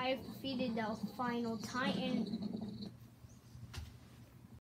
I've defeated the final Titan.